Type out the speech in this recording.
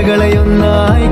പ്രതീക്ഷകളെ ഒന്നായി